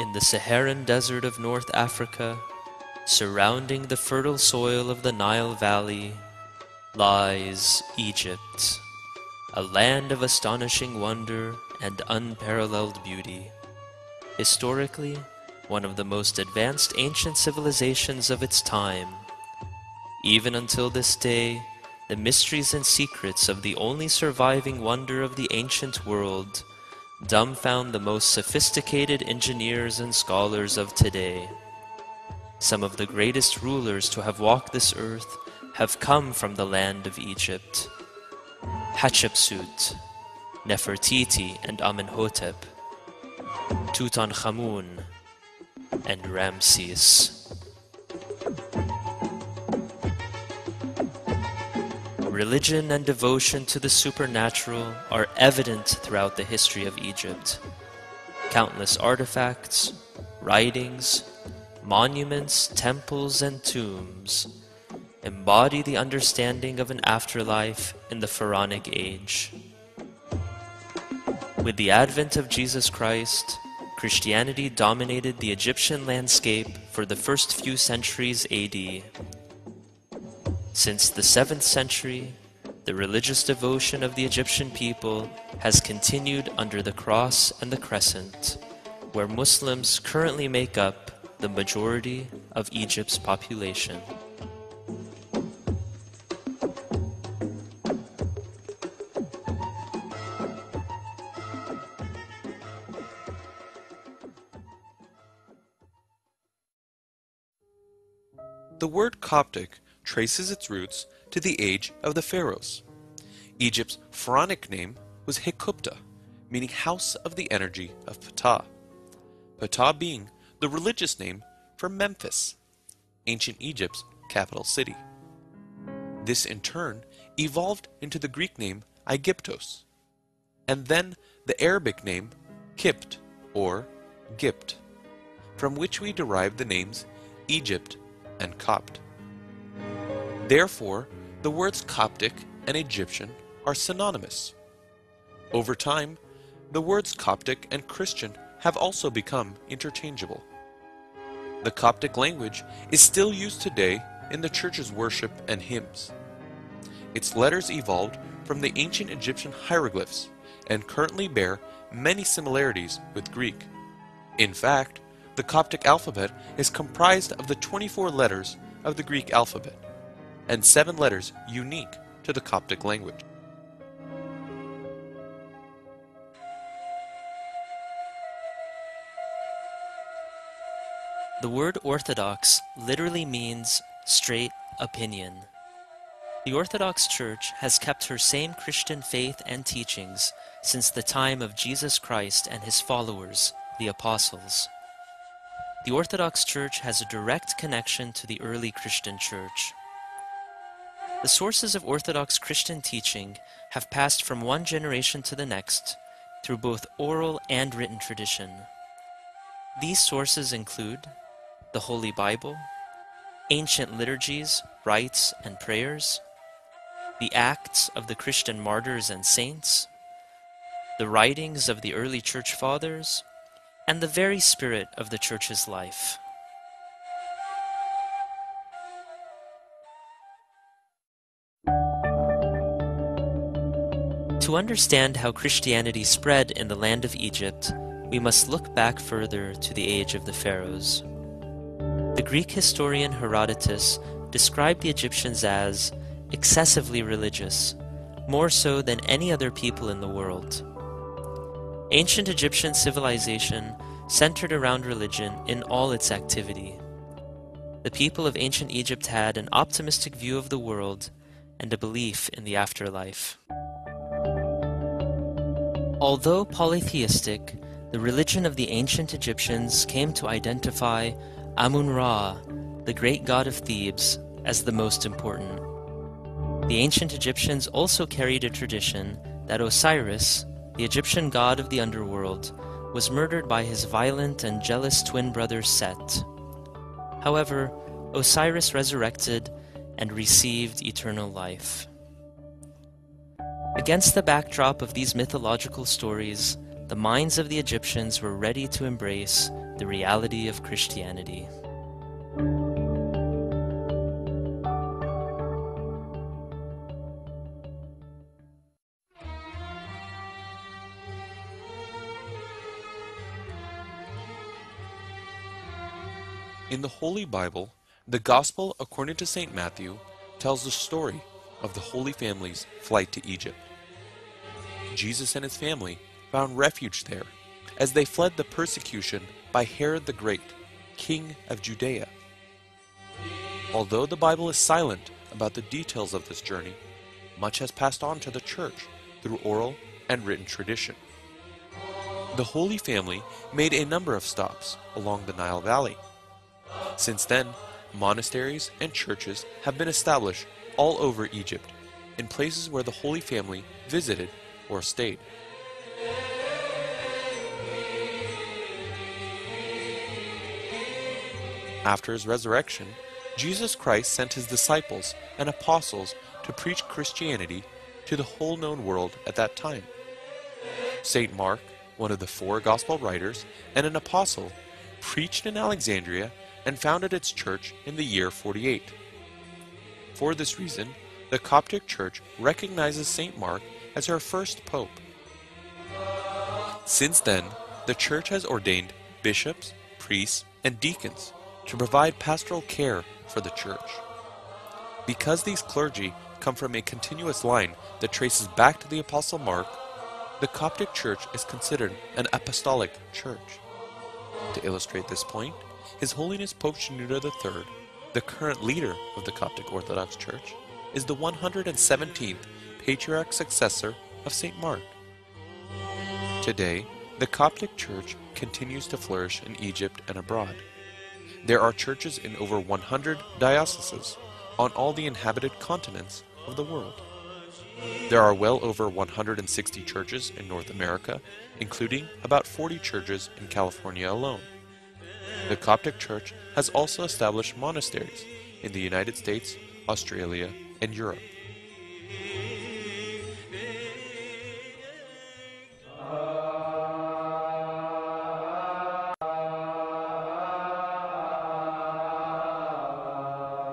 In the Saharan desert of North Africa, surrounding the fertile soil of the Nile Valley, lies Egypt, a land of astonishing wonder and unparalleled beauty. Historically, one of the most advanced ancient civilizations of its time. Even until this day, the mysteries and secrets of the only surviving wonder of the ancient world dumbfound the most sophisticated engineers and scholars of today. Some of the greatest rulers to have walked this earth have come from the land of Egypt. Hatshepsut, Nefertiti and Amenhotep, Tutankhamun, and Ramses. Religion and devotion to the supernatural are evident throughout the history of Egypt. Countless artifacts, writings, monuments, temples, and tombs embody the understanding of an afterlife in the Pharaonic age. With the advent of Jesus Christ, Christianity dominated the Egyptian landscape for the first few centuries AD. Since the 7th century, the religious devotion of the Egyptian people has continued under the cross and the crescent, where Muslims currently make up the majority of Egypt's population. The word Coptic traces its roots to the age of the pharaohs. Egypt's pharaonic name was Hekupta, meaning house of the energy of Ptah. Ptah being the religious name for Memphis, ancient Egypt's capital city. This in turn evolved into the Greek name Aegyptos, and then the Arabic name Kipt or Gipt, from which we derive the names Egypt and Copt. Therefore, the words Coptic and Egyptian are synonymous. Over time, the words Coptic and Christian have also become interchangeable. The Coptic language is still used today in the church's worship and hymns. Its letters evolved from the ancient Egyptian hieroglyphs and currently bear many similarities with Greek. In fact, the Coptic alphabet is comprised of the 24 letters of the Greek alphabet, and seven letters unique to the Coptic language. The word Orthodox literally means straight opinion. The Orthodox Church has kept her same Christian faith and teachings since the time of Jesus Christ and his followers, the Apostles. The Orthodox Church has a direct connection to the early Christian Church. The sources of Orthodox Christian teaching have passed from one generation to the next through both oral and written tradition. These sources include the Holy Bible, ancient liturgies, rites, and prayers, the Acts of the Christian martyrs and saints, the writings of the early church fathers, and the very spirit of the church's life. To understand how Christianity spread in the land of Egypt, we must look back further to the age of the pharaohs. The Greek historian Herodotus described the Egyptians as excessively religious, more so than any other people in the world. Ancient Egyptian civilization centered around religion in all its activity. The people of ancient Egypt had an optimistic view of the world and a belief in the afterlife. Although polytheistic, the religion of the ancient Egyptians came to identify Amun Ra, the great god of Thebes, as the most important. The ancient Egyptians also carried a tradition that Osiris, the Egyptian god of the underworld, was murdered by his violent and jealous twin brother Set. However, Osiris resurrected and received eternal life. Against the backdrop of these mythological stories, the minds of the Egyptians were ready to embrace the reality of Christianity. In the Holy Bible, the Gospel according to St. Matthew tells the story of the Holy Family's flight to Egypt. Jesus and his family found refuge there as they fled the persecution by Herod the Great, king of Judea. Although the Bible is silent about the details of this journey, much has passed on to the church through oral and written tradition. The Holy Family made a number of stops along the Nile Valley since then, monasteries and churches have been established all over Egypt, in places where the Holy Family visited or stayed. After his resurrection, Jesus Christ sent his disciples and apostles to preach Christianity to the whole known world at that time. St. Mark, one of the four gospel writers and an apostle, preached in Alexandria and founded its church in the year 48. For this reason, the Coptic Church recognizes St. Mark as her first pope. Since then, the church has ordained bishops, priests, and deacons to provide pastoral care for the church. Because these clergy come from a continuous line that traces back to the Apostle Mark, the Coptic Church is considered an apostolic church. To illustrate this point, his Holiness Pope Shenouda III, the current leader of the Coptic Orthodox Church, is the 117th patriarch successor of St. Mark. Today, the Coptic Church continues to flourish in Egypt and abroad. There are churches in over 100 dioceses on all the inhabited continents of the world. There are well over 160 churches in North America, including about 40 churches in California alone. The Coptic Church has also established monasteries in the United States, Australia, and Europe.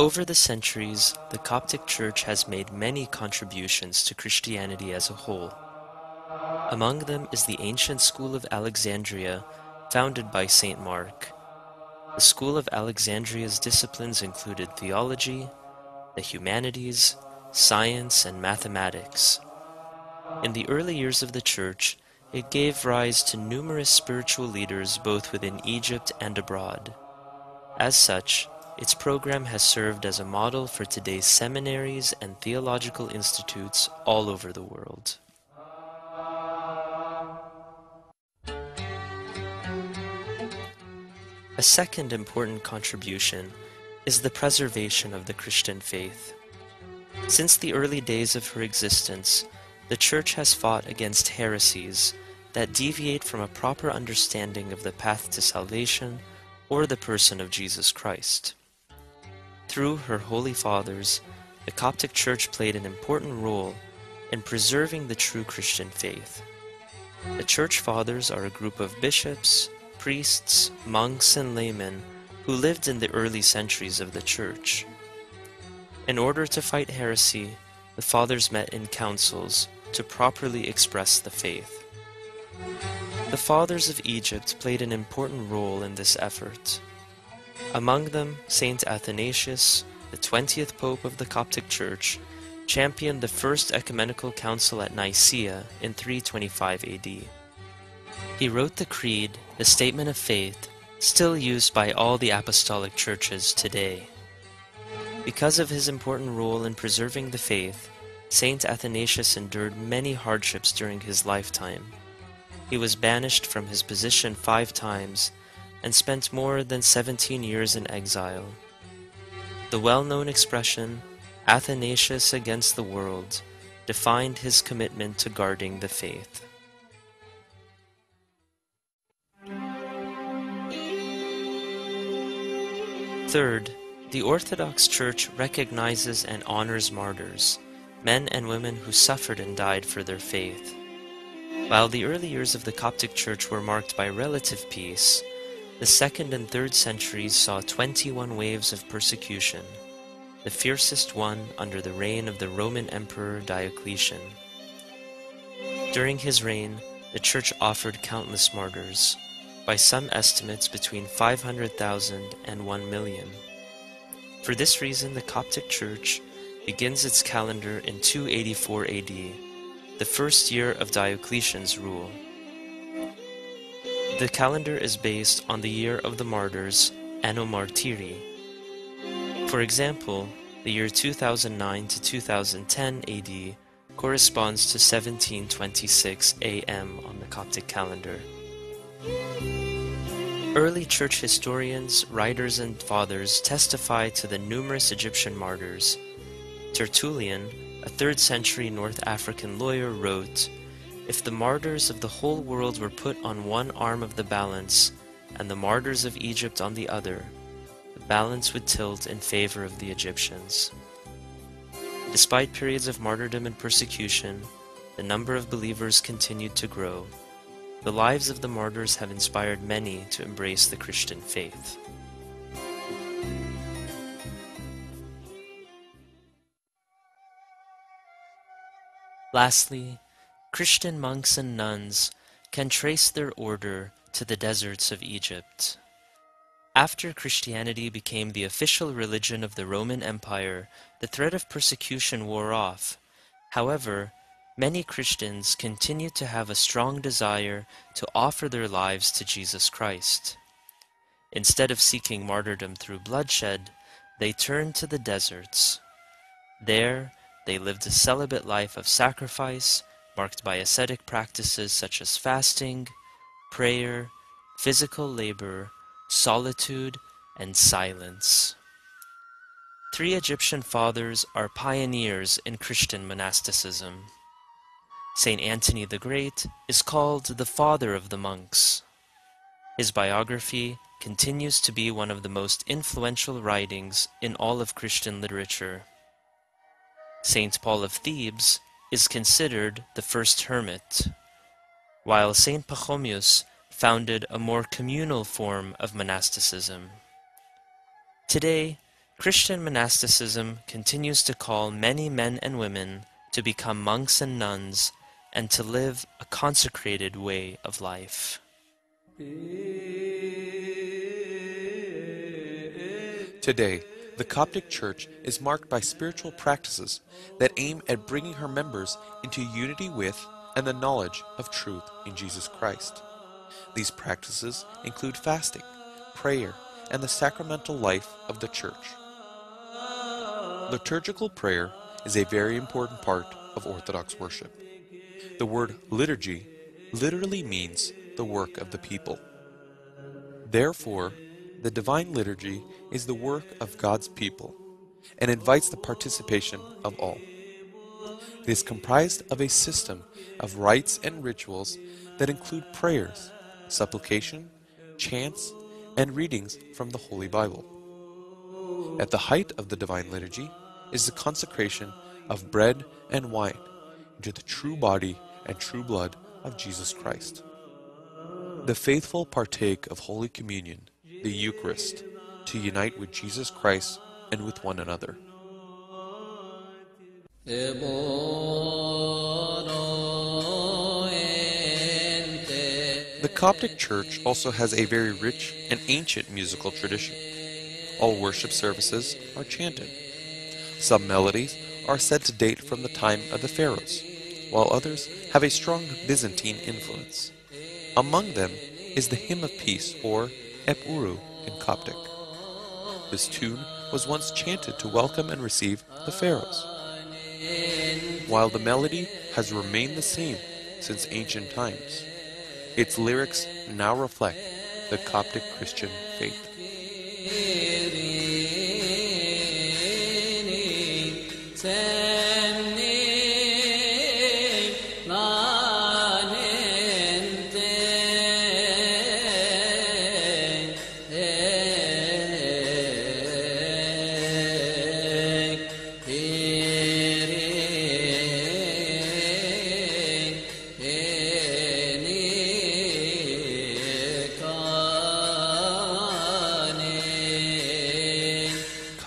Over the centuries, the Coptic Church has made many contributions to Christianity as a whole. Among them is the ancient school of Alexandria, founded by St. Mark, the School of Alexandria's disciplines included theology, the humanities, science, and mathematics. In the early years of the Church, it gave rise to numerous spiritual leaders both within Egypt and abroad. As such, its program has served as a model for today's seminaries and theological institutes all over the world. A second important contribution is the preservation of the Christian faith. Since the early days of her existence, the Church has fought against heresies that deviate from a proper understanding of the path to salvation or the person of Jesus Christ. Through her Holy Fathers, the Coptic Church played an important role in preserving the true Christian faith. The Church Fathers are a group of bishops, priests, monks, and laymen who lived in the early centuries of the Church. In order to fight heresy, the Fathers met in councils to properly express the faith. The Fathers of Egypt played an important role in this effort. Among them, Saint Athanasius, the 20th Pope of the Coptic Church, championed the First Ecumenical Council at Nicaea in 325 AD. He wrote the Creed, the statement of faith, still used by all the apostolic churches today. Because of his important role in preserving the faith, Saint Athanasius endured many hardships during his lifetime. He was banished from his position five times and spent more than 17 years in exile. The well-known expression, Athanasius against the world, defined his commitment to guarding the faith. Third, the Orthodox Church recognizes and honors martyrs, men and women who suffered and died for their faith. While the early years of the Coptic Church were marked by relative peace, The second and third centuries saw 21 waves of persecution, the fiercest one under the reign of the Roman Emperor Diocletian. During his reign, the Church offered countless martyrs, by some estimates between 500,000 and 1 million. For this reason, the Coptic Church begins its calendar in 284 AD, the first year of Diocletian's rule. The calendar is based on the year of the martyrs, Anno Martyri. For example, the year 2009 to 2010 AD corresponds to 1726 AM on the Coptic calendar. Early church historians, writers, and fathers testify to the numerous Egyptian martyrs. Tertullian, a 3rd century North African lawyer, wrote, If the martyrs of the whole world were put on one arm of the balance, and the martyrs of Egypt on the other, the balance would tilt in favor of the Egyptians. Despite periods of martyrdom and persecution, the number of believers continued to grow. The lives of the martyrs have inspired many to embrace the Christian faith. Lastly, Christian monks and nuns can trace their order to the deserts of Egypt. After Christianity became the official religion of the Roman Empire, the threat of persecution wore off. However, many Christians continue to have a strong desire to offer their lives to Jesus Christ. Instead of seeking martyrdom through bloodshed, they turned to the deserts. There, they lived a celibate life of sacrifice, marked by ascetic practices such as fasting, prayer, physical labor, solitude, and silence. Three Egyptian fathers are pioneers in Christian monasticism. Saint Anthony the Great is called the father of the monks. His biography continues to be one of the most influential writings in all of Christian literature. Saint Paul of Thebes is considered the first hermit, while Saint Pachomius founded a more communal form of monasticism. Today, Christian monasticism continues to call many men and women to become monks and nuns and to live a consecrated way of life. Today, the Coptic Church is marked by spiritual practices that aim at bringing her members into unity with and the knowledge of truth in Jesus Christ. These practices include fasting, prayer, and the sacramental life of the Church. Liturgical prayer is a very important part of Orthodox worship. The word liturgy literally means the work of the people. Therefore, the Divine Liturgy is the work of God's people and invites the participation of all. It is comprised of a system of rites and rituals that include prayers, supplication, chants, and readings from the Holy Bible. At the height of the Divine Liturgy is the consecration of bread and wine into the true body and true blood of Jesus Christ. The faithful partake of Holy Communion, the Eucharist, to unite with Jesus Christ and with one another. The Coptic Church also has a very rich and ancient musical tradition. All worship services are chanted. Some melodies are said to date from the time of the pharaohs, while others have a strong Byzantine influence. Among them is the Hymn of Peace, or Ep Uru in Coptic. This tune was once chanted to welcome and receive the pharaohs. While the melody has remained the same since ancient times, its lyrics now reflect the Coptic Christian faith.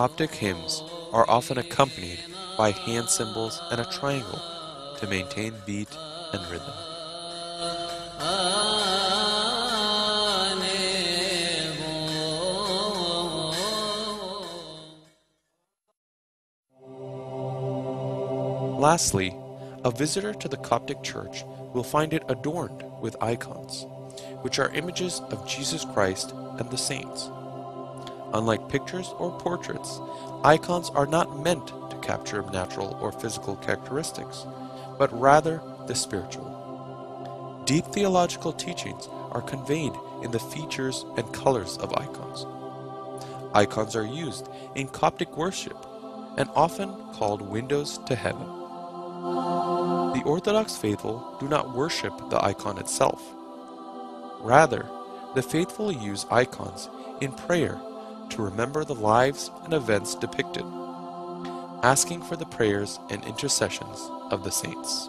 Coptic hymns are often accompanied by hand cymbals and a triangle to maintain beat and rhythm. Lastly, a visitor to the Coptic church will find it adorned with icons, which are images of Jesus Christ and the saints. Unlike pictures or portraits, icons are not meant to capture natural or physical characteristics, but rather the spiritual. Deep theological teachings are conveyed in the features and colors of icons. Icons are used in Coptic worship and often called windows to heaven. The Orthodox faithful do not worship the icon itself. Rather, the faithful use icons in prayer to remember the lives and events depicted, asking for the prayers and intercessions of the saints.